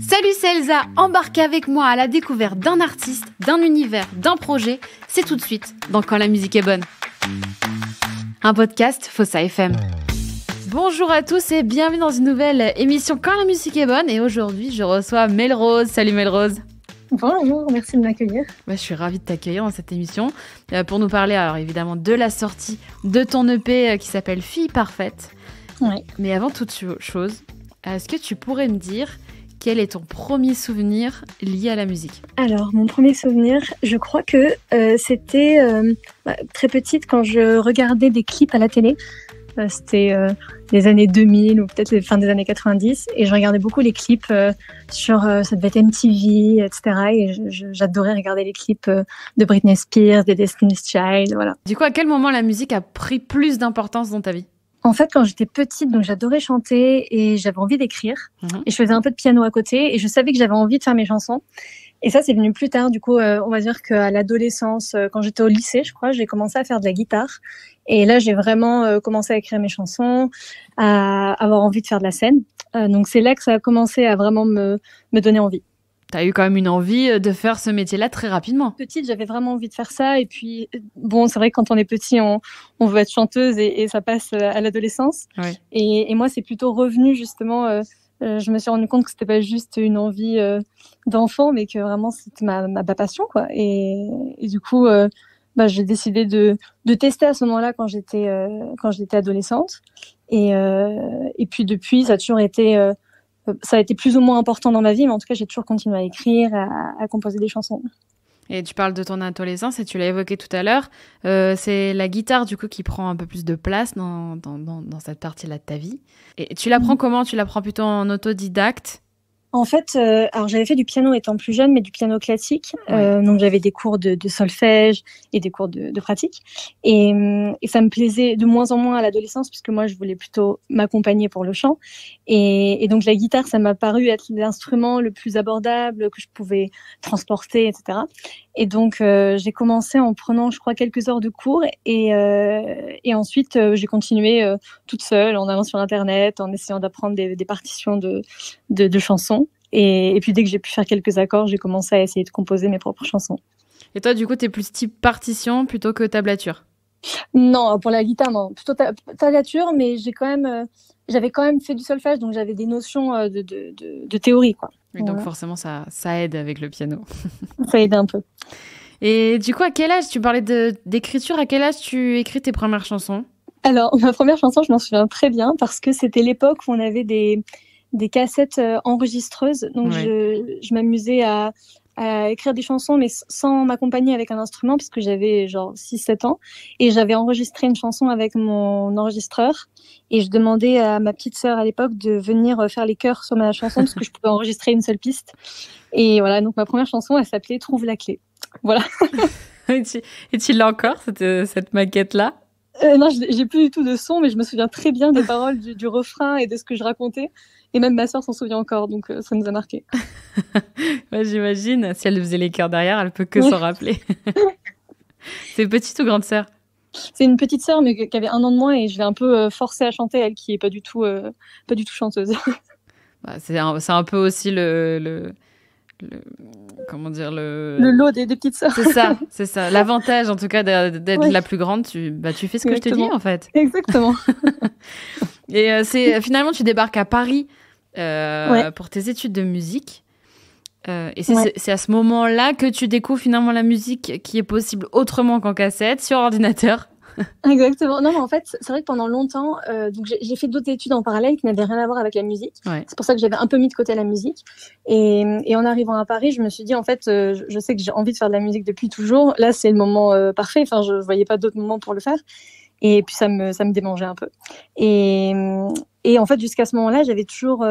Salut, c'est Elsa. Embarquez avec moi à la découverte d'un artiste, d'un univers, d'un projet. C'est tout de suite dans Quand la musique est bonne. Un podcast Fossa FM. Bonjour à tous et bienvenue dans une nouvelle émission Quand la musique est bonne. Et aujourd'hui, je reçois Melrose. Salut Melrose. Bonjour, merci de m'accueillir. Bah, je suis ravie de t'accueillir dans cette émission euh, pour nous parler alors évidemment de la sortie de ton EP euh, qui s'appelle Fille parfaite. Oui. Mais avant toute chose, est-ce que tu pourrais me dire quel est ton premier souvenir lié à la musique? Alors, mon premier souvenir, je crois que euh, c'était euh, bah, très petite quand je regardais des clips à la télé. Euh, c'était les années 2000 ou peut-être les fins des années 90 et je regardais beaucoup les clips sur ça devait être MTV etc et j'adorais regarder les clips de Britney Spears des Destiny's Child voilà Du coup, à quel moment la musique a pris plus d'importance dans ta vie? En fait, quand j'étais petite, donc j'adorais chanter et j'avais envie d'écrire. Mhm. Et je faisais un peu de piano à côté et je savais que j'avais envie de faire mes chansons. Et ça, c'est venu plus tard. Du coup, euh, on va dire qu'à l'adolescence, euh, quand j'étais au lycée, je crois, j'ai commencé à faire de la guitare. Et là, j'ai vraiment euh, commencé à écrire mes chansons, à avoir envie de faire de la scène. Donc c'est là que ça a commencé à vraiment me, me donner envie. T'as eu quand même une envie euh, de faire ce métier-là très rapidement. Petite, j'avais vraiment envie de faire ça. Et puis, bon, c'est vrai que quand on est petit, on, on veut être chanteuse et, et ça passe euh, à l'adolescence. Ouais. Et, et moi, c'est plutôt revenu justement. euh, euh, je me suis rendu compte que c'était pas juste une envie euh, d'enfant, mais que vraiment c'était ma, ma, ma passion, quoi. Et, et du coup, bah, j'ai décidé de, de tester à ce moment-là quand j'étais quand j'étais adolescente. Et, et puis depuis, ça a toujours été ça a été plus ou moins important dans ma vie, mais en tout cas, j'ai toujours continué à écrire, à, à composer des chansons. Et tu parles de ton adolescence et tu l'as évoqué tout à l'heure. Euh, c'est la guitare du coup qui prend un peu plus de place dans, dans, dans, dans cette partie-là de ta vie. Et tu l'apprends comment? Tu l'apprends plutôt en autodidacte? En fait, euh, alors j'avais fait du piano étant plus jeune, mais du piano classique. Euh, donc j'avais des cours de, de solfège et des cours de, de pratique. Et, hum, et ça me plaisait de moins en moins à l'adolescence, puisque moi je voulais plutôt m'accompagner pour le chant. Et, et donc la guitare, ça m'a paru être l'instrument le plus abordable que je pouvais transporter, etc. Et donc euh, j'ai commencé en prenant, je crois, quelques heures de cours, et, euh, ensuite euh, j'ai continué toute seule en allant sur Internet, en essayant d'apprendre des, partitions de, de, chansons. Et, et puis dès que j'ai pu faire quelques accords, j'ai commencé à essayer de composer mes propres chansons. Et toi, du coup, t'es plus type partition plutôt que tablature? Non, pour la guitare, non, plutôt ta- tablature, mais j'ai quand même, euh, j'avais quand même fait du solfège, donc j'avais des notions euh, de, de, de, de théorie, quoi. Oui, Donc Voilà. forcément, ça, ça aide avec le piano. Ça aidait un peu. Et du coup, à quel âge Tu parlais d'écriture. À quel âge tu écris tes premières chansons? Alors, ma première chanson, je m'en souviens très bien parce que c'était l'époque où on avait des, des cassettes euh, enregistreuses. Donc, Ouais. je, je m'amusais à, à écrire des chansons, mais sans m'accompagner avec un instrument parce que j'avais genre 6-7 ans. Et j'avais enregistré une chanson avec mon enregistreur. Et je demandais à ma petite sœur à l'époque de venir euh, faire les chœurs sur ma chanson parce que je pouvais enregistrer une seule piste. Et voilà, donc ma première chanson, elle s'appelait Trouve la clé. Voilà. Et tu, tu l'as encore, cette, cette maquette-là? Euh, non, j'ai plus du tout de son, mais je me souviens très bien des paroles du, du refrain et de ce que je racontais. Et même ma sœur s'en souvient encore, donc euh, ça nous a marqué. Ouais, J'imagine. Si elle faisait les chœurs derrière, elle peut que s'en rappeler. C'est petite ou grande sœur? C'est une petite sœur, mais qui avait un an de moins, et je l'ai un peu euh, forcée à chanter, elle qui est pas du tout, euh, pas du tout chanteuse. Bah, C'est un, un peu aussi le, le, le- Comment dire le... Le lot des, des petites sœurs. C'est ça, c'est ça. L'avantage, en tout cas, d'être Ouais. la plus grande, tu, bah, tu fais ce que je te dis, en fait. Exactement. Et euh, c'est finalement, tu débarques à Paris euh, Ouais. pour tes études de musique. Euh, et c'est Ouais. c'est- c'est à ce moment-là que tu découvres finalement la musique qui est possible autrement qu'en cassette, sur ordinateur. Exactement. Non, mais en fait, c'est vrai que pendant longtemps, euh, donc j'ai fait d'autres études en parallèle qui n'avaient rien à voir avec la musique. Ouais. C'est pour ça que j'avais un peu mis de côté la musique. Et, et en arrivant à Paris, je me suis dit, en fait, euh, je, sais que j'ai envie de faire de la musique depuis toujours. Là, c'est le moment euh, parfait. Enfin, je voyais pas d'autre moment pour le faire. Et puis, ça me, ça me démangeait un peu. Et, et en fait, jusqu'à ce moment-là, j'avais toujours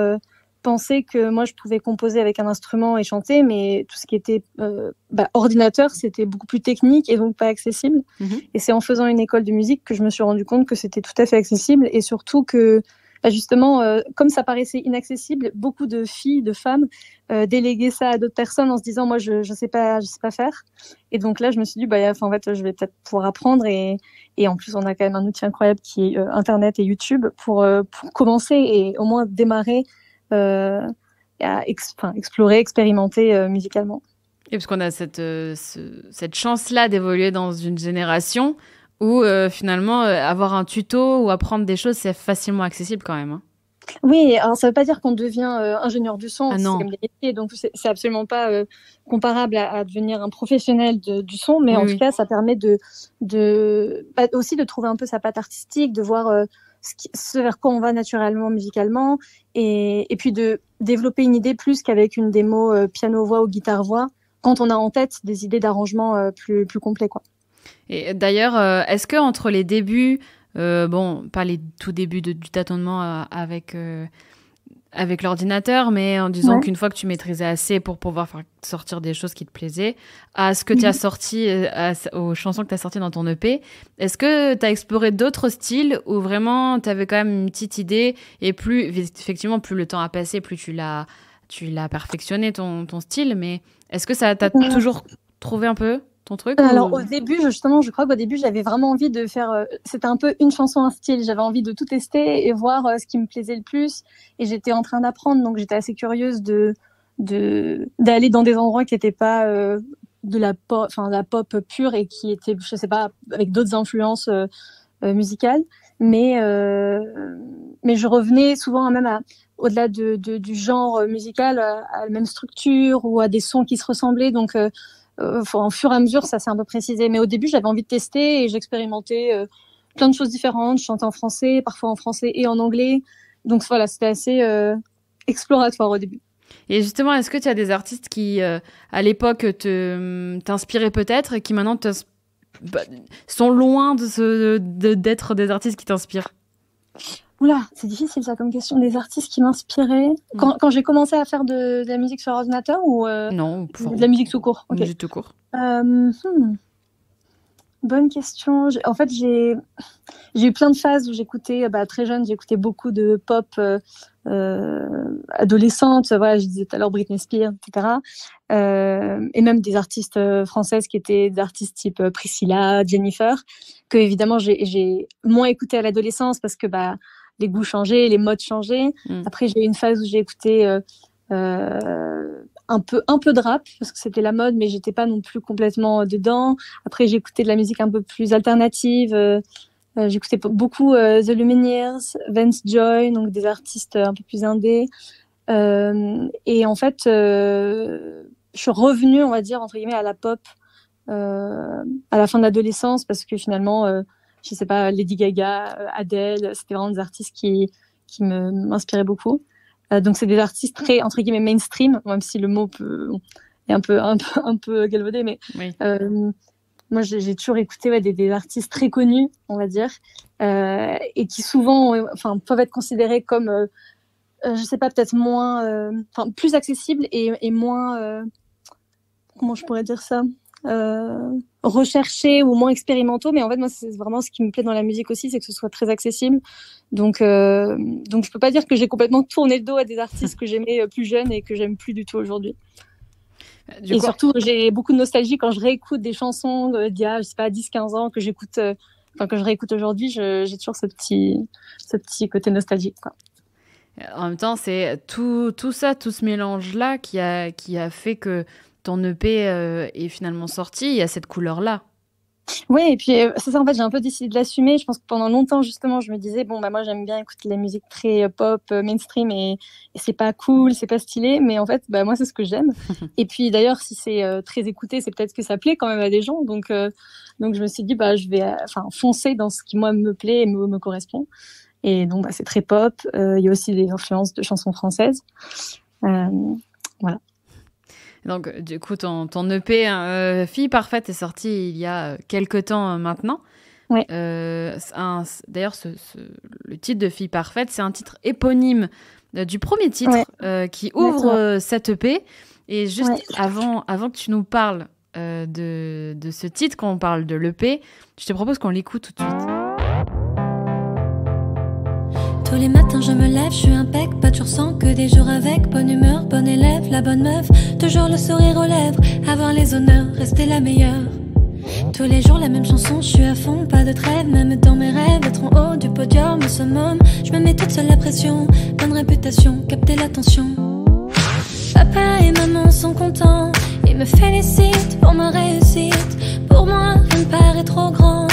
que moi, je pouvais composer avec un instrument et chanter, mais tout ce qui était euh, bah, ordinateur, c'était beaucoup plus technique et donc pas accessible. Mhm. Et c'est en faisant une école de musique que je me suis rendu compte que c'était tout à fait accessible et surtout que bah, justement, euh, comme ça paraissait inaccessible, beaucoup de filles, de femmes euh, déléguaient ça à d'autres personnes en se disant moi je je sais pas je sais pas faire. Et donc là je me suis dit bah en fait je vais peut-être pouvoir apprendre et et en plus on a quand même un outil incroyable qui est Internet et YouTube pour pour commencer et au moins démarrer à explorer, expérimenter musicalement. Et parce qu'on a cette, cette chance-là d'évoluer dans une génération euh, finalement euh, avoir un tuto ou apprendre des choses, c'est facilement accessible quand même. Hein. Oui, alors ça ne veut pas dire qu'on devient euh, ingénieur du son, ah c'est comme des métiers, donc c'est absolument pas comparable à, devenir un professionnel du son, mais en tout cas ça permet de, de bah, aussi de trouver un peu sa patte artistique, de voir ce, vers quoi on va naturellement musicalement, et, et puis de développer une idée plus qu'avec une démo piano-voix ou guitare-voix, quand on a en tête des idées d'arrangement plus, plus complets. Quoi. Et d'ailleurs, euh, est-ce que entre les débuts, euh, bon, pas les tout débuts du tâtonnement euh, avec avec l'ordinateur, mais en disant qu'une fois que tu maîtrisais assez pour pouvoir faire sortir des choses qui te plaisaient, à ce que tu as mhm. sorti, aux chansons que tu as sorties dans ton EP, est-ce que tu as exploré d'autres styles ou vraiment tu avais quand même une petite idée et plus, effectivement, plus le temps a passé, plus tu l'as, tu l'as perfectionné ton, ton style, mais est-ce que ça t'a toujours trouvé un peu? Truc Alors au début, justement, je crois qu'au début, j'avais vraiment envie de faire. Euh, c'était un peu une chanson, un style. J'avais envie de tout tester et voir euh, ce qui me plaisait le plus. Et j'étais en train d'apprendre, donc j'étais assez curieuse de de d'aller dans des endroits qui n'étaient pas euh, de la pop, enfin la pop pure et qui étaient, je sais pas, avec d'autres influences musicales. Mais mais je revenais souvent même à au-delà de, de, du genre musical à, la même structure ou à des sons qui se ressemblaient. Donc euh, en fur et à mesure, ça s'est un peu précisé. Mais au début, j'avais envie de tester et j'expérimentais euh, plein de choses différentes. Je chantais en français, parfois en français et en anglais. Donc voilà, c'était assez euh, exploratoire au début. Et justement, est-ce que tu as des artistes qui, à l'époque, t'inspiraient peut-être et qui maintenant bah, sont loin de, d'être des artistes qui t'inspirent? Oula, c'est difficile ça comme question. Des artistes qui m'inspiraient. Mm. Quand, quand j'ai commencé à faire de, de, la musique sur ordinateur ou euh, non, de la musique tout court. Okay. Musique tout court. Euh, hmm. Bonne question. En fait, j'ai eu plein de phases où j'écoutais, bah, très jeune, j'écoutais beaucoup de pop euh, euh, adolescente. Voilà, je disais tout à l'heure Britney Spears, etc. Euh, et même des artistes françaises qui étaient des artistes type Priscilla, Jennifer, que évidemment j'ai moins écouté à l'adolescence parce que bah les goûts changeaient, les modes changeaient. Mm. Après, j'ai eu une phase où j'ai écouté euh, euh, un peu un peu de rap parce que c'était la mode, mais j'étais pas non plus complètement dedans. Après, j'ai écouté de la musique un peu plus alternative. Euh, euh j'écoutais beaucoup euh, The Lumineers, Vance Joy, donc des artistes un peu plus indés. et en fait, je suis revenue, on va dire entre guillemets, à la pop à la fin de l'adolescence parce que finalement je sais pas, Lady Gaga, euh, Adele, c'était vraiment des artistes qui, qui m'inspiraient beaucoup. Euh, donc c'est des artistes très entre guillemets mainstream, même si le mot peut, est un peu un peu un peu galvaudé, mais euh, moi j'ai toujours écouté ouais, des, des, artistes très connus, on va dire, euh, et qui souvent, enfin, peuvent être considérés comme, je sais pas, peut-être moins, enfin, plus accessibles et, et moins, comment je pourrais dire ça, recherchés ou moins expérimentaux. Mais en fait, moi, c'est vraiment ce qui me plaît dans la musique aussi, c'est que ce soit très accessible. Donc, euh, donc je peux pas dire que j'ai complètement tourné le dos à des artistes que j'aimais euh, plus jeunes et que j'aime plus du tout aujourd'hui. et surtout, j'ai beaucoup de nostalgie quand je réécoute des chansons d'il y a, je sais pas, 10, 15 ans que j'écoute, enfin, que je réécoute aujourd'hui, j'ai toujours ce petit, ce petit côté nostalgique, quoi. En même temps, c'est tout, tout ça, tout ce mélange-là qui a, qui a fait que ton EP euh, est finalement sorti, il y a cette couleur-là. Oui, et puis euh, c'est ça, en fait, j'ai un peu décidé de l'assumer. Je pense que pendant longtemps, justement, je me disais, bon, bah, moi, j'aime bien écouter la musique très euh, pop, mainstream, et, c'est pas cool, c'est pas stylé, mais en fait, bah, moi, c'est ce que j'aime. et puis, d'ailleurs, si c'est très écouté, c'est peut-être que ça plaît quand même à des gens. Donc, donc je me suis dit, bah, je vais enfin, foncer dans ce qui, moi, me plaît et me, me correspond. Et donc, bah, c'est très pop. Il y a aussi des influences de chansons françaises. voilà. Donc, du coup, ton, ton EP euh, Fille Parfaite est sorti il y a euh, quelques temps euh, maintenant. Ouais. D'ailleurs, ce, le titre de Fille Parfaite, c'est un titre éponyme du premier titre qui ouvre cette EP. Et juste avant, avant que tu nous parles de, de ce titre, quand on parle de l'EP, je te propose qu'on l'écoute tout de suite. Tous les matins je me lève, je suis impec, pas toujours sans que des jours avec. Bonne humeur, bon élève, la bonne meuf, toujours le sourire aux lèvres, avoir les honneurs, rester la meilleure. Tous les jours la même chanson, je suis à fond, pas de trêve, même dans mes rêves, être en haut du podium, au summum, je me mets toute seule la pression, bonne réputation, capter l'attention. Papa et maman sont contents, ils me félicitent pour ma réussite, pour moi, rien me paraît trop grand,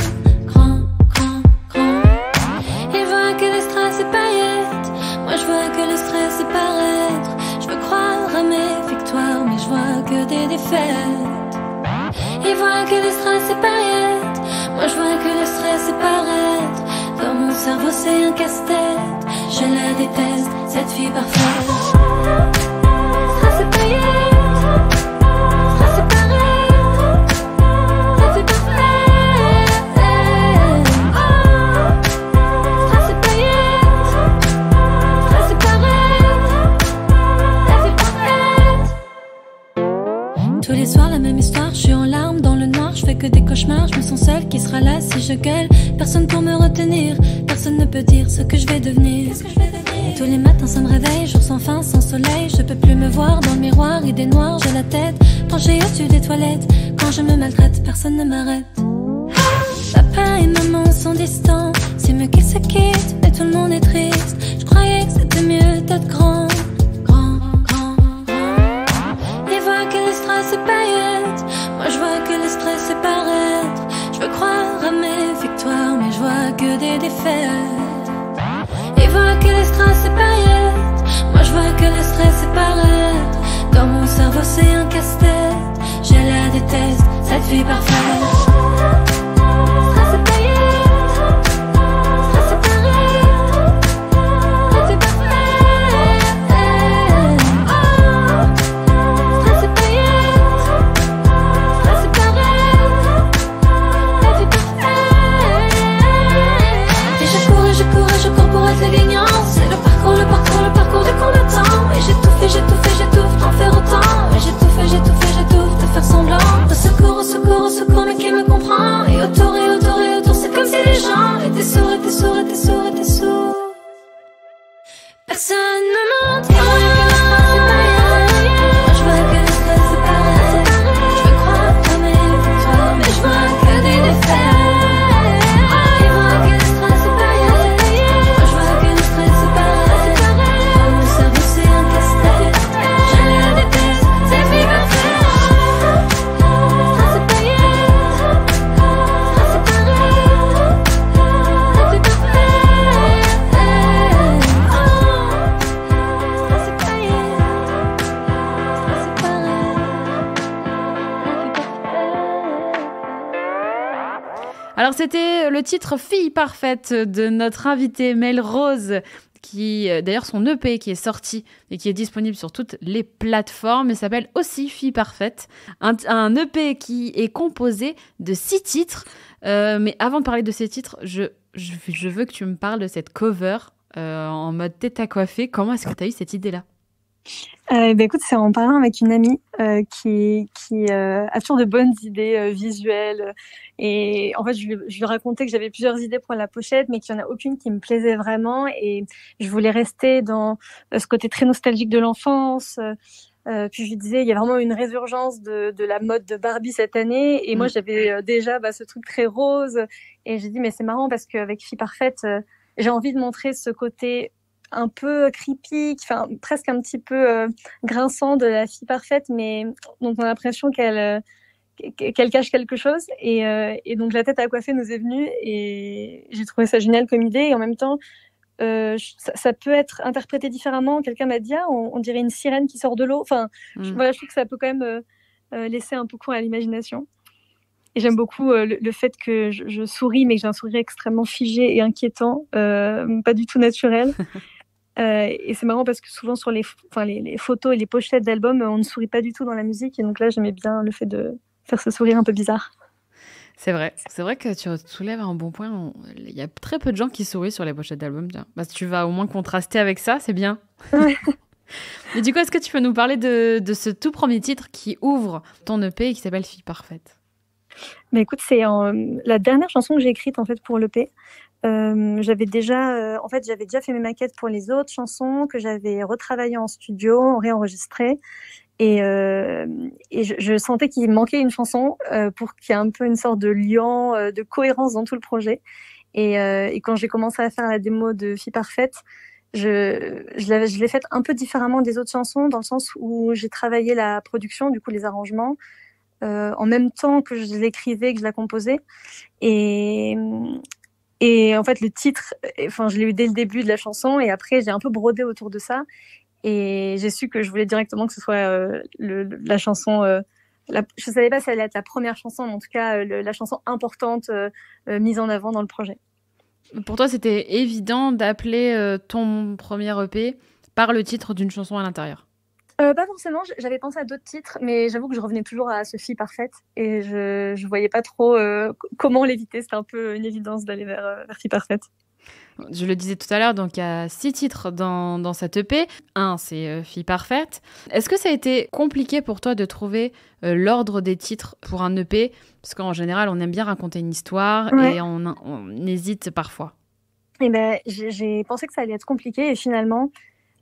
le stress est paraître, je veux croire à mes victoires, mais je vois que des défaites. Ils voient que le stress est paillettes. Moi je vois que le stress est paraître. Dans mon cerveau c'est un casse-tête. Je la déteste, cette fille parfaite. Stress paillettes. Cauchemars, je me sens seule, qui sera là si je gueule Personne pour me retenir, personne ne peut dire ce que je vais devenir. Tous les matins ça me réveille, jour sans fin, sans soleil, je peux plus me voir dans le miroir, idée noire, j'ai la tête penchée au-dessus des toilettes. Quand je me maltraite, personne ne m'arrête. Papa et maman sont distants, c'est mieux qu'ils se quittent, mais tout le monde est triste. Je croyais que c'était mieux d'être grand, vois que des défaites. Ils voient que le stress est paillettes, moi je vois que le stress est paraître. Dans mon cerveau c'est un casse-tête, je la déteste, cette fille parfaite. J'ai tout fait, j'ai tout faire autant. J'ai tout fait, j'ai tout fait, j'étouffe de faire semblant. Au secours, au secours, au secours, mais qui me comprend? Et autour titre Fille parfaite de notre invitée Mel Rose qui euh, d'ailleurs son EP qui est sorti et qui est disponible sur toutes les plateformes et s'appelle aussi Fille parfaite. Un, EP qui est composé de six titres. Euh, mais avant de parler de ces titres, je veux que tu me parles de cette cover euh, en mode tête à coiffer. Comment est-ce que tu as eu cette idée-là? Euh, bah, écoute, c'est en parlant avec une amie euh, qui, qui euh, a toujours de bonnes idées visuelles. Et en fait, je lui, je lui racontais que j'avais plusieurs idées pour la pochette, mais qu'il n'y en a aucune qui me plaisait vraiment. Et je voulais rester dans ce côté très nostalgique de l'enfance. Euh, puis je lui disais, il y a vraiment une résurgence de, de la mode de Barbie cette année. Et moi, Mm. j'avais déjà bah, ce truc très rose. Et j'ai dit, mais c'est marrant parce qu'avec Fille Parfaite, euh, j'ai envie de montrer ce côté un peu creepy, enfin presque un petit peu euh, grinçant de la fille parfaite, mais dont on a l'impression qu'elle euh, qu'elle cache quelque chose. Et, euh, et donc la tête à coiffer nous est venue et j'ai trouvé ça génial comme idée. Et en même temps, euh, ça, ça peut être interprété différemment. Quelqu'un m'a dit, ah, on, on dirait une sirène qui sort de l'eau. Enfin, je, Mm. voilà, je trouve que ça peut quand même euh, euh, laisser un peu cours à l'imagination. Et j'aime beaucoup euh, le, le fait que je, je souris, mais que j'ai un sourire extrêmement figé et inquiétant, euh, pas du tout naturel. Euh, et c'est marrant parce que souvent sur les, ph- enfin, les, les photos et les pochettes d'albums, on ne sourit pas du tout dans la musique. Et donc là, j'aimais bien le fait de faire ce sourire un peu bizarre. C'est vrai, c'est vrai que tu soulèves un bon point. On- Il y a très peu de gens qui sourient sur les pochettes d'albums. Bah, tu vas au moins contraster avec ça, c'est bien. Ouais. Et du coup, est-ce que tu peux nous parler de, de ce tout premier titre qui ouvre ton EP et qui s'appelle Fille Parfaite? Mais écoute, c'est la dernière chanson que j'ai écrite en fait pour l'EP. J'avais déjà, en fait, j'avais déjà fait mes maquettes pour les autres chansons que j'avais retravaillées en studio, réenregistrées. Et, euh, je, sentais qu'il manquait une chanson euh, pour qu'il y ait un peu une sorte de lien, euh, de cohérence dans tout le projet. Et, euh, quand j'ai commencé à faire la démo de Fille Parfaite, je, l'ai faite un peu différemment des autres chansons, dans le sens où j'ai travaillé la production, du coup les arrangements, euh, en même temps que je l'écrivais, que je la composais. Et, et en fait, le titre, enfin, je l'ai eu dès le début de la chanson, et après, j'ai un peu brodé autour de ça. Et j'ai su que je voulais directement que ce soit euh, la chanson. Euh, la, je savais pas si elle allait être la première chanson, mais en tout cas euh, la chanson importante euh, mise en avant dans le projet. Pour toi, c'était évident d'appeler ton premier EP par le titre d'une chanson à l'intérieur euh, pas forcément, j'avais pensé à d'autres titres, mais j'avoue que je revenais toujours à Sophie Parfaite et je, je voyais pas trop euh, comment l'éviter. C'était un peu une évidence d'aller vers, vers Fille Parfaite. Je le disais tout à l'heure, donc il y a six titres dans, dans cette EP. Un, c'est euh, Fille Parfaite. Est-ce que ça a été compliqué pour toi de trouver euh, l'ordre des titres pour un EP Parce qu'en général, on aime bien raconter une histoire ouais. et on, on, hésite parfois. Eh ben, j'ai pensé que ça allait être compliqué et finalement,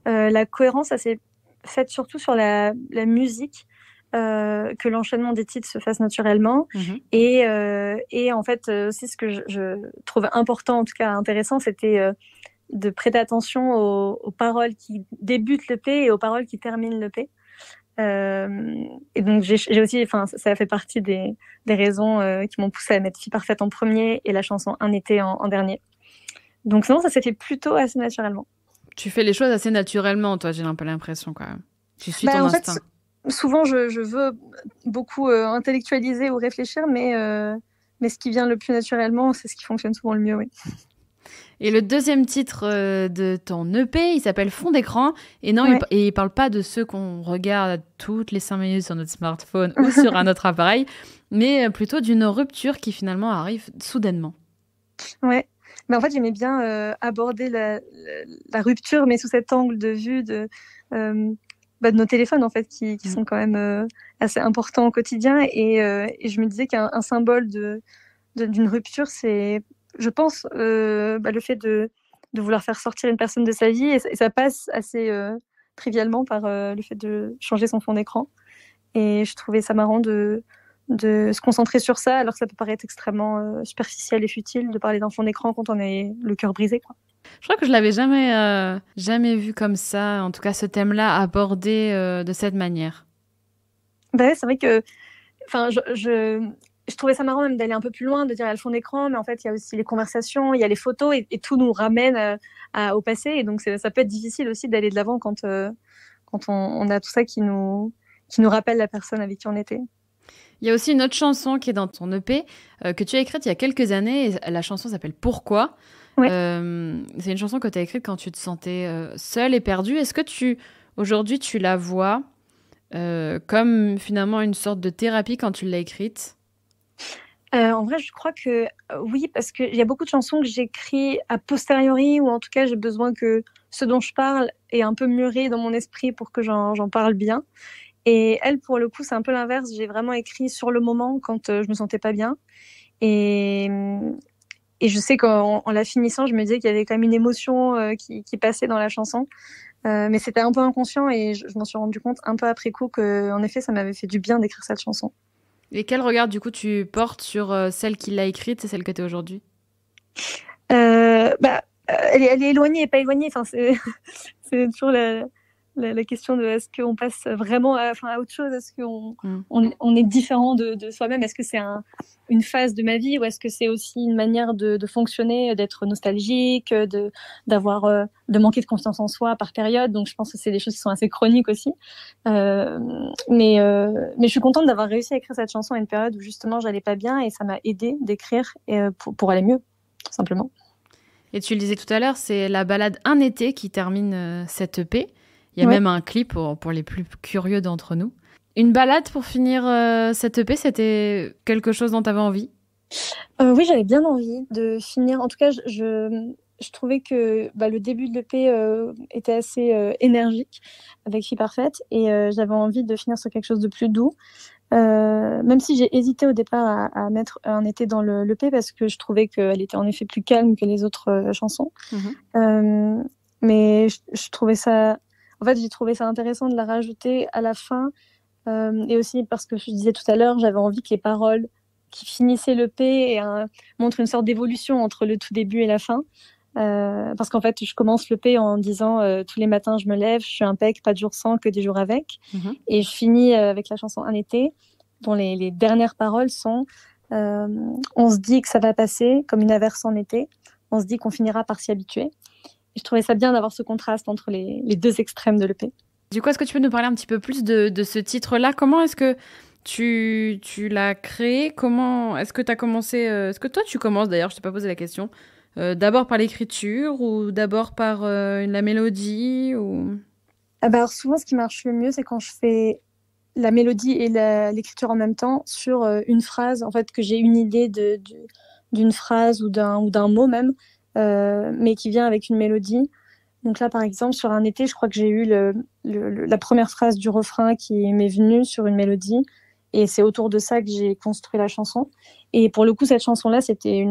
euh, la cohérence, ça s'est faite surtout sur la, la musique euh, que l'enchaînement des titres se fasse naturellement. Mmh. Et, euh, et en fait, euh, aussi ce que je, je trouve important, en tout cas intéressant, c'était euh, de prêter attention aux, aux, paroles qui débutent le P et aux paroles qui terminent le P. Et donc j'ai aussi, enfin ça a fait partie des, des raisons qui m'ont poussé à mettre Fille parfaite en premier et la chanson Un été en, en dernier. Donc sinon ça s'est fait plutôt assez naturellement. Tu fais les choses assez naturellement, toi, j'ai un peu l'impression quand même. Tu suis bah, ton en instinct. Fait, souvent je, je, veux beaucoup euh, intellectualiser ou réfléchir, mais, euh, mais ce qui vient le plus naturellement, c'est ce qui fonctionne souvent le mieux, oui. Et le deuxième titre euh, de ton EP, il s'appelle Fond d'écran. Et non, ouais. il, et il parle pas de ceux qu'on regarde toutes les cinq minutes sur notre smartphone ou sur un autre appareil, mais plutôt d'une rupture qui finalement arrive soudainement. Ouais. Mais en fait, j'aimais bien euh, aborder la, la, la, rupture, mais sous cet angle de vue de, euh, bah, de nos téléphones en fait qui, qui sont quand même euh, assez importants au quotidien. Et, et je me disais qu'un symbole de d'une rupture c'est je pense bah, le fait de, de vouloir faire sortir une personne de sa vie. Et, et ça passe assez trivialement par le fait de changer son fond d'écran. Et je trouvais ça marrant de de se concentrer sur ça alors que ça peut paraître extrêmement euh, superficiel et futile de parler d'un fond d'écran quand on est le cœur brisé quoi. Je crois que je l'avais jamais, euh, jamais vu comme ça, en tout cas ce thème-là abordé euh, de cette manière. Bah, c'est vrai que, enfin, je, je, je, trouvais ça marrant même d'aller un peu plus loin, de dire il y a le fond d'écran, mais en fait il y a aussi les conversations, il y a les photos et, et tout nous ramène à, à, au passé, et donc ça peut être difficile aussi d'aller de l'avant quand, quand on, on, a tout ça qui nous, qui nous rappelle la personne avec qui on était. Il y a aussi une autre chanson qui est dans ton EP euh, que tu as écrite il y a quelques années. Et la chanson s'appelle Pourquoi. Ouais. Euh, c'est une chanson que tu as écrite quand tu te sentais euh, seule et perdue. Est-ce que tu aujourd'hui tu la vois comme finalement une sorte de thérapie quand tu l'as écrite? Euh, En vrai, je crois que oui, parce qu'il y a beaucoup de chansons que j'écris a posteriori, ou en tout cas j'ai besoin que ce dont je parle est un peu mûri dans mon esprit pour que j'en parle bien. Et elle, pour le coup, c'est un peu l'inverse. J'ai vraiment écrit sur le moment quand euh, je me sentais pas bien. Et, et je sais qu'en la finissant, je me disais qu'il y avait quand même une émotion euh, qui, qui, passait dans la chanson. Euh, mais c'était un peu inconscient et je, je m'en suis rendu compte un peu après coup que, en effet, ça m'avait fait du bien d'écrire cette chanson. Et quel regard, du coup, tu portes sur euh, celle qui l'a écrite et celle que tu es aujourd'hui? Euh, bah, elle, est, elle est éloignée et pas éloignée. Enfin, c'est toujours la, la, la, question de est-ce qu'on passe vraiment à, enfin, à autre chose? Est-ce qu'on mm. on, on, est différent de, de soi-même? Est-ce que c'est un, une phase de ma vie ou est-ce que c'est aussi une manière de, de fonctionner, d'être nostalgique, de d'avoir euh, de manquer de confiance en soi par période? Donc je pense que c'est des choses qui sont assez chroniques aussi. Euh, mais euh, mais je suis contente d'avoir réussi à écrire cette chanson à une période où justement j'allais pas bien et ça m'a aidé d'écrire pour, pour aller mieux, simplement. Et tu le disais tout à l'heure, c'est la balade Un été qui termine cette EP. Il y a ouais. même un clip pour, pour les plus curieux d'entre nous. Une balade pour finir euh, cette EP, c'était quelque chose dont tu avais envie? Euh, Oui, j'avais bien envie de finir. En tout cas, je, trouvais que bah, le début de l'EP euh, était assez énergique avec Fille Parfaite et j'avais envie de finir sur quelque chose de plus doux. Même si j'ai hésité au départ à, à, mettre un été dans le l'EP parce que je trouvais qu'elle était en effet plus calme que les autres chansons. Mmh. mais je, je, trouvais ça, en fait, j'ai trouvé ça intéressant de la rajouter à la fin. et aussi parce que je disais tout à l'heure, j'avais envie que les paroles qui finissaient l'EP montrent une sorte d'évolution entre le tout début et la fin. Euh, parce qu'en fait, je commence le P en disant euh, tous les matins je me lève, je suis un pec, pas de jour sans, que des jours avec. Mhm. Et je finis euh, avec la chanson Un été, dont les, les dernières paroles sont euh, On se dit que ça va passer comme une averse en été, on se dit qu'on finira par s'y habituer. Et je trouvais ça bien d'avoir ce contraste entre les, les deux extrêmes de l'EP. Du coup, est-ce que tu peux nous parler un petit peu plus de, de ce titre-là? Comment est-ce que tu, tu l'as créé? Comment est-ce que tu as commencé Est-ce que toi tu commences d'ailleurs Je t'ai pas posé la question. Euh, d'abord par l'écriture ou d'abord par euh, la mélodie ou... Ah bah alors souvent, ce qui marche le mieux, c'est quand je fais la mélodie et l'écriture en même temps sur euh, une phrase, en fait, que j'ai une idée de, d'une phrase ou d'un, ou d'un mot même, mais qui vient avec une mélodie. Donc là, par exemple, sur un été, je crois que j'ai eu la première phrase du refrain qui m'est venue sur une mélodie. Et c'est autour de ça que j'ai construit la chanson. Et pour le coup, cette chanson-là, c'était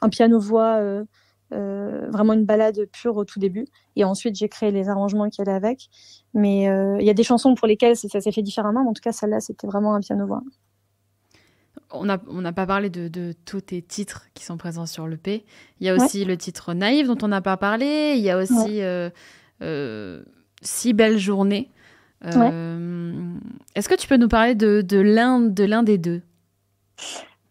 un piano-voix, euh, euh, vraiment une balade pure au tout début. Et ensuite, j'ai créé les arrangements qui allaient avec. Mais euh, il y a des chansons pour lesquelles ça s'est fait différemment. Mais en tout cas, celle-là, c'était vraiment un piano-voix. On n'a on pas parlé de, de, tous tes titres qui sont présents sur le P. Il y a aussi le titre Naïve dont on n'a pas parlé. Il y a aussi Si belle journée euh, est-ce que tu peux nous parler de, de l'un de l'un des deux?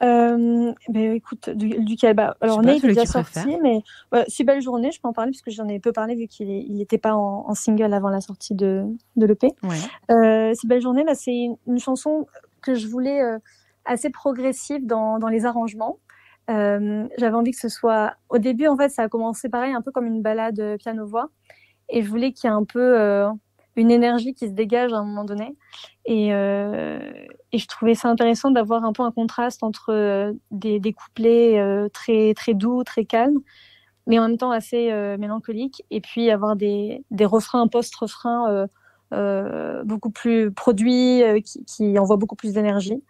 Euh, ben, écoute, du, duquel bah, Alors, Nate est déjà sorti, mais Si Belle Journée, je peux en parler parce que j'en ai peu parlé vu qu'il n'était pas en, single avant la sortie de, de l'EP. Ouais. Euh, si Belle Journée, bah, c'est une, chanson que je voulais euh, assez progressive dans, dans les arrangements. Euh, J'avais envie que ce soit. Au début, en fait, ça a commencé pareil, un peu comme une balade piano-voix. Et je voulais qu'il y ait un peu une énergie qui se dégage à un moment donné. Et, euh, et je trouvais ça intéressant d'avoir un peu un contraste entre euh, des, des, couplets euh, très, très doux, très calmes, mais en même temps assez euh, mélancoliques, et puis avoir des, des refrains post-refrains beaucoup plus produits, qui, qui envoient beaucoup plus d'énergie.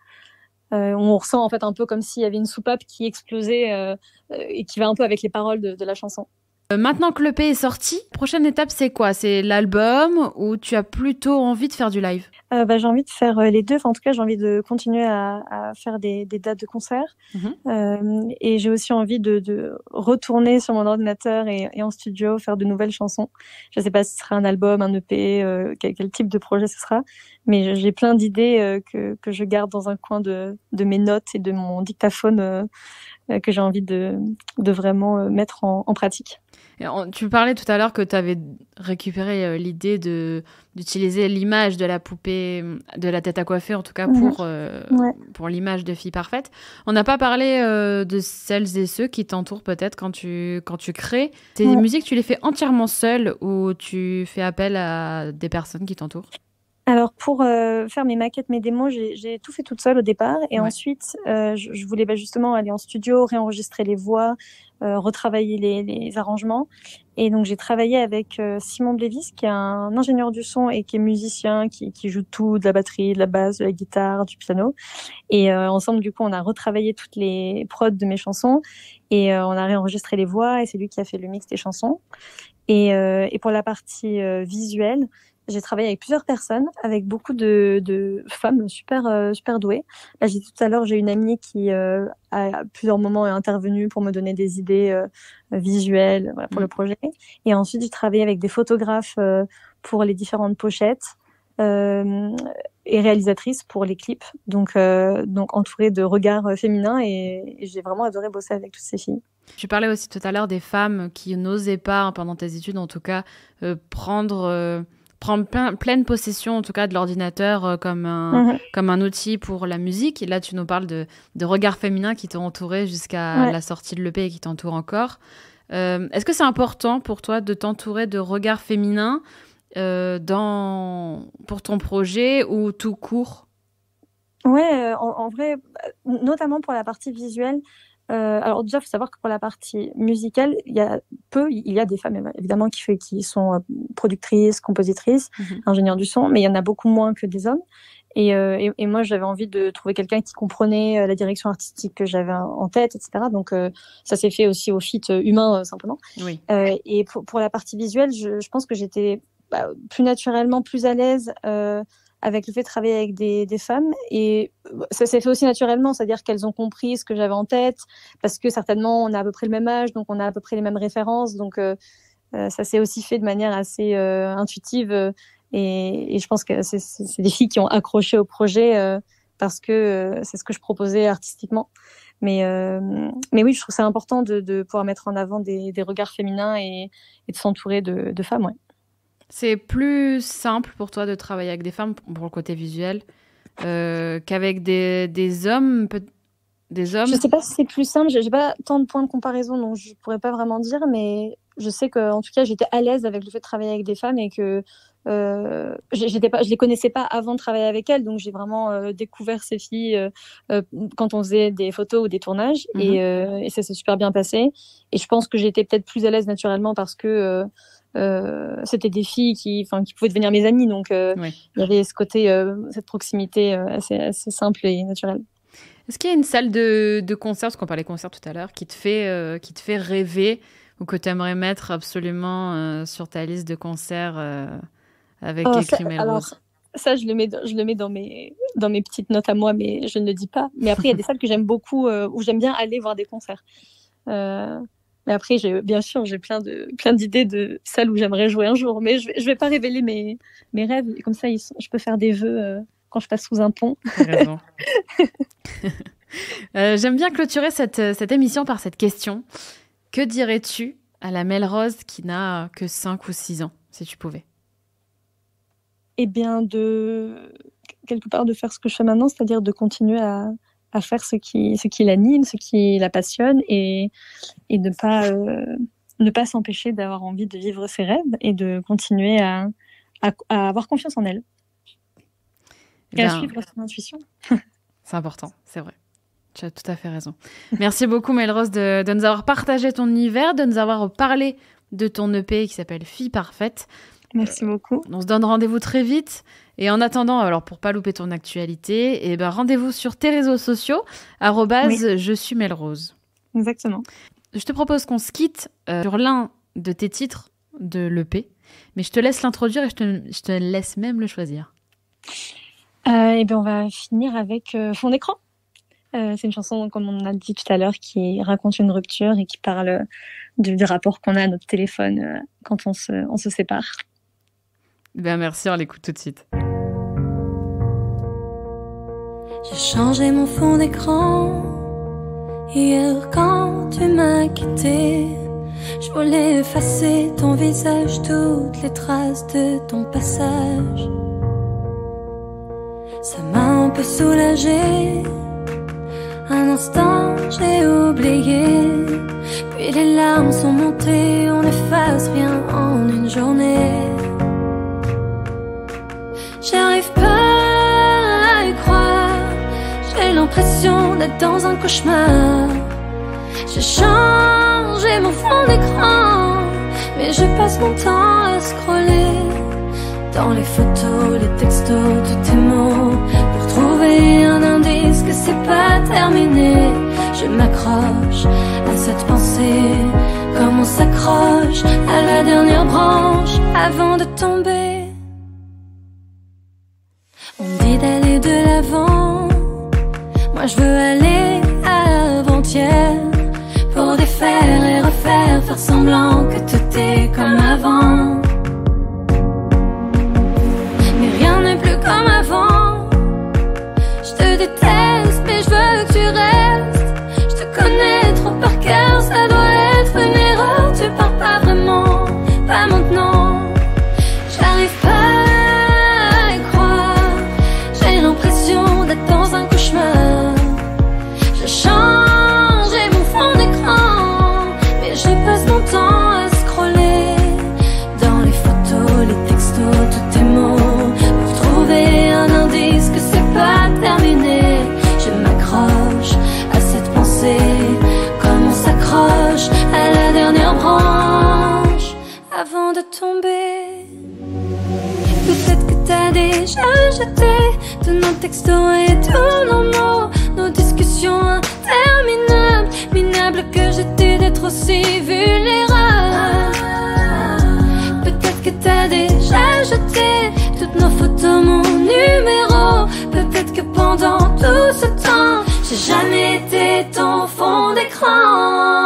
On ressent en fait un peu comme s'il y avait une soupape qui explosait et qui va un peu avec les paroles de, la chanson. Euh, maintenant que l'EP est sorti, prochaine étape c'est quoi? C'est l'album ou tu as plutôt envie de faire du live? Euh, bah, J'ai envie de faire euh, les deux. Enfin, en tout cas, j'ai envie de continuer à, à faire des, des, dates de concert. Mhm. euh, et j'ai aussi envie de, de, retourner sur mon ordinateur et, et, en studio faire de nouvelles chansons. Je ne sais pas si ce sera un album, un EP, euh, quel, quel, type de projet ce sera. Mais j'ai plein d'idées que, que je garde dans un coin de, de mes notes et de mon dictaphone que j'ai envie de, de vraiment mettre en, en pratique. Tu parlais tout à l'heure que tu avais récupéré euh, l'idée de d'utiliser l'image de la poupée, de la tête à coiffer en tout cas pour euh, pour l'image de fille parfaite. On n'a pas parlé euh, de celles et ceux qui t'entourent peut-être quand tu quand tu crées. Tes musiques, tu les fais entièrement seule ou tu fais appel à des personnes qui t'entourent? Alors pour euh, faire mes maquettes, mes démos, j'ai tout fait toute seule au départ. Et ensuite euh, je, je, voulais bah, justement aller en studio, réenregistrer les voix, euh, retravailler les, les, arrangements. Et donc j'ai travaillé avec euh, Simon Blévis qui est un ingénieur du son et qui est musicien, qui, qui joue tout, de la batterie, de la basse, de la guitare, du piano. Et euh, ensemble du coup on a retravaillé toutes les prods de mes chansons. Et on a réenregistré les voix et c'est lui qui a fait le mix des chansons. Et, et pour la partie visuelle j'ai travaillé avec plusieurs personnes, avec beaucoup de, de femmes super euh, super douées. Là, j'ai tout à l'heure, j'ai une amie qui euh, à plusieurs moments est intervenue pour me donner des idées euh, visuelles voilà, pour le mm. projet. Et ensuite, j'ai travaillé avec des photographes pour les différentes pochettes et réalisatrices pour les clips. Donc donc entourée de regards féminins et, et j'ai vraiment adoré bosser avec toutes ces filles. Tu parlais aussi tout à l'heure des femmes qui n'osaient pas, hein, pendant tes études en tout cas, prendre prendre pleine possession en tout cas de l'ordinateur euh, comme un mhm. comme un outil pour la musique. Et là tu nous parles de, de regards féminins qui t'ont entouré jusqu'à la sortie de l'EP et qui t'entourent encore. Euh, est-ce que c'est important pour toi de t'entourer de regards féminins euh, dans pour ton projet ou tout court? Ouais en, en, vrai notamment pour la partie visuelle euh, alors déjà, il faut savoir que pour la partie musicale, il y a peu, il y a des femmes évidemment qui, sont euh, productrices, compositrices, mhm. ingénieurs du son, mais il y en a beaucoup moins que des hommes. Et, euh, et, moi, j'avais envie de trouver quelqu'un qui comprenait la direction artistique que j'avais en tête, etc. Donc, euh, ça s'est fait aussi au fit humain, simplement. Oui. et pour, pour, la partie visuelle, je, je pense que j'étais bah, plus naturellement plus à l'aise avec le fait de travailler avec des, femmes. Et ça s'est fait aussi naturellement, c'est-à-dire qu'elles ont compris ce que j'avais en tête, parce que certainement, on a à peu près le même âge, donc on a à peu près les mêmes références. Donc, ça s'est aussi fait de manière assez intuitive et, je pense que c'est des filles qui ont accroché au projet euh, parce que euh, c'est ce que je proposais artistiquement. Mais, euh, mais oui, je trouve ça important de, pouvoir mettre en avant des, regards féminins et, de s'entourer de, de, femmes. Ouais. C'est plus simple pour toi de travailler avec des femmes pour le côté visuel euh, qu'avec des, des hommes des hommes? Je sais pas si c'est plus simple, j'ai pas tant de points de comparaison, donc je pourrais pas vraiment dire, mais je sais que en tout cas j'étais à l'aise avec le fait de travailler avec des femmes et que euh, j'étais pas, je les connaissais pas avant de travailler avec elles, donc j'ai vraiment euh, découvert ces filles euh, quand on faisait des photos ou des tournages, et, mhm. euh, et, ça s'est super bien passé. Et je pense que j'étais peut-être plus à l'aise naturellement parce que c'était des filles qui, enfin, qui pouvaient devenir mes amies, donc il y avait ce côté, cette proximité assez, assez simple et naturelle. Est-ce qu'il y a une salle de, de concert, parce qu'on parlait concert tout à l'heure, qui te fait, qui te fait rêver ou que tu aimerais mettre absolument sur ta liste de concerts avec oh, écrit Melrose? ça, je le mets, je le mets dans mes, dans mes petites notes à moi, mais je ne le dis pas. Mais après, il y a des salles que j'aime beaucoup, euh, où j'aime bien aller voir des concerts. Euh, mais après, j'ai, bien sûr, j'ai plein de, plein d'idées de salles où j'aimerais jouer un jour, mais je je vais pas révéler mes, mes rêves. Comme ça, ils sont, je peux faire des vœux euh, quand je passe sous un pont. euh, j'aime bien clôturer cette, cette émission par cette question. Que dirais-tu à la Melrose qui n'a que 5 ou 6 ans, si tu pouvais? Et bien de quelque part de faire ce que je fais maintenant, c'est-à-dire de continuer à, à, faire ce qui ce qui l'anime, ce qui la passionne et et ne pas euh, ne pas s'empêcher d'avoir envie de vivre ses rêves et de continuer à, à, à avoir confiance en elle et à suivre son intuition. c'est important, c'est vrai. Tu as tout à fait raison. Merci beaucoup, Melrose, de, de nous avoir partagé ton univers, de nous avoir parlé de ton EP qui s'appelle Fille Parfaite. Merci beaucoup. On se donne rendez-vous très vite. Et en attendant, alors pour pas louper ton actualité, eh ben rendez-vous sur tes réseaux sociaux, arrobase je suis Melrose. Exactement. Je te propose qu'on se quitte euh, sur l'un de tes titres de l'EP, mais je te laisse l'introduire et je te, je te, laisse même le choisir. Euh, et eh bien on va finir avec euh, Fond d'écran. Euh, c'est une chanson, comme on a dit tout à l'heure, qui raconte une rupture et qui parle du, du rapport qu'on a à notre téléphone quand on se, on se sépare. Ben merci, on l'écoute tout de suite. J'ai changé mon fond d'écran hier quand tu m'as quitté. Je voulais effacer ton visage, toutes les traces de ton passage. Ça m'a un peu soulagé. Un instant, j'ai oublié. Puis les larmes sont montées, on n'efface rien en une journée. L'impression d'être dans un cauchemar. J'ai changé mon fond d'écran, mais je passe mon temps à scroller dans les photos, les textos, tous tes mots pour trouver un indice que c'est pas terminé. Je m'accroche à cette pensée, comme on s'accroche à la dernière branche avant de tomber. Je veux aller avant-hier pour défaire et refaire, faire semblant que tout est comme avant. Mais rien n'est plus comme avant. Je te déteste, mais je veux que tu restes. Je te connais trop par cœur, ça déjà jeté tous nos textos et tous nos mots, nos discussions interminables, minables que j'étais d'être aussi vulnérable. Peut-être que t'as déjà jeté toutes nos photos, mon numéro. Peut-être que pendant tout ce temps, j'ai jamais été ton fond d'écran.